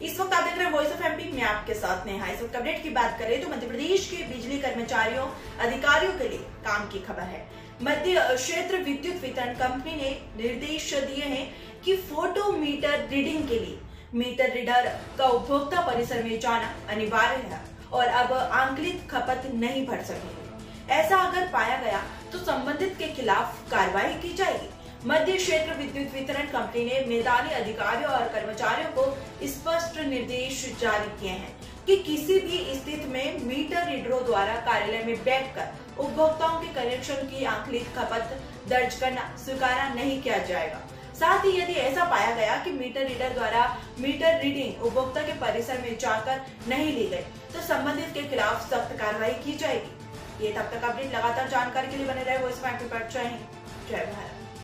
इस वक्त आप देख रहे हैं वॉइस ऑफ़ एमपी में आपके साथ नेहा। इस वक्त अपडेट की बात करें तो मध्य प्रदेश के बिजली कर्मचारियों, अधिकारियों के लिए काम की खबर है। मध्य क्षेत्र विद्युत वितरण कंपनी ने निर्देश दिए हैं कि फ़ोटो मीटर रीडिंग के लिए। मीटर रीडर का उपभोक्ता परिसर में जाना अनिवार्य है और अब आंकलित खपत नहीं भर सकेंगे ऐसा अगर पाया गया तो संबंधित के खिलाफ कार्रवाई की जाएगी। मध्य क्षेत्र विद्युत वितरण कंपनी ने मैदानी अधिकारियों और कर्मचारियों को निर्देश जारी किए हैं कि किसी भी स्थिति में मीटर रीडरों द्वारा कार्यालय में बैठकर उपभोक्ताओं के कनेक्शन की आंकलित खपत दर्ज करना, स्वीकार नहीं किया जाएगा। साथ ही यदि ऐसा पाया गया कि मीटर रीडर द्वारा मीटर रीडिंग उपभोक्ता के परिसर में जाकर नहीं ली गई तो संबंधित के खिलाफ सख्त कार्रवाई की जाएगी। ये तब तक अपडेट, लगातार जानकारी के लिए बने रहे वो इस पर। जय हिंद, जय भारत।